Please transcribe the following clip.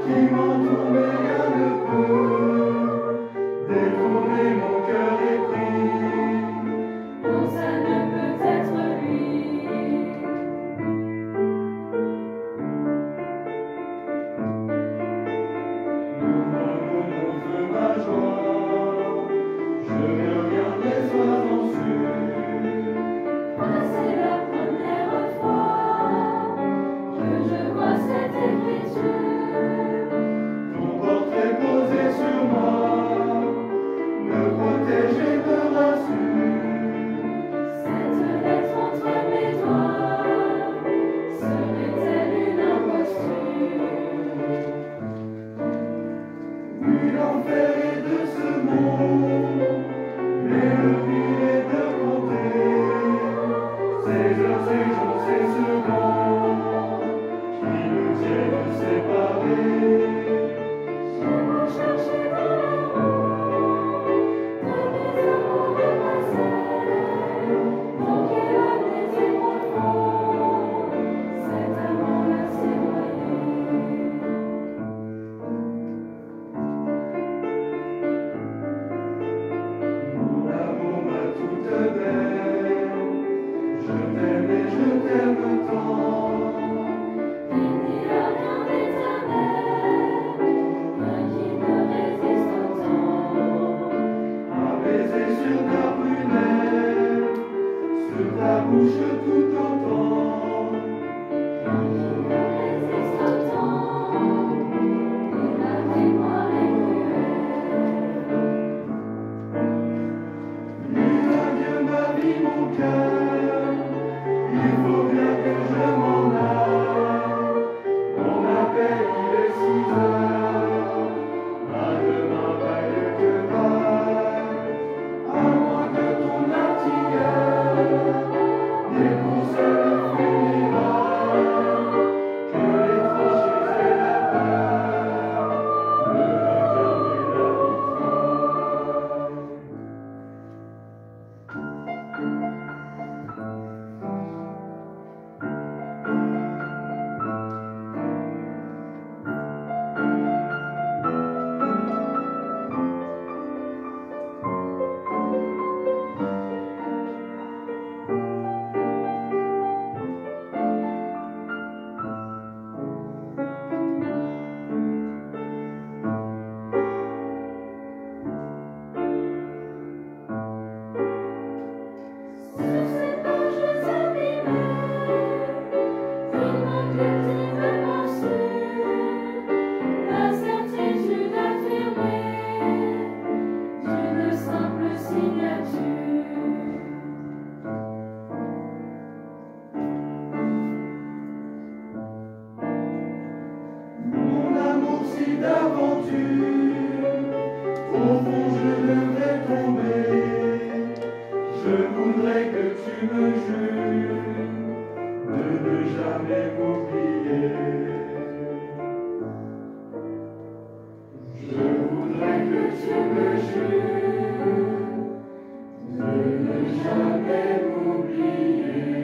君を止めやる Christ above mon cœur, il faut bien que je jamais oublié.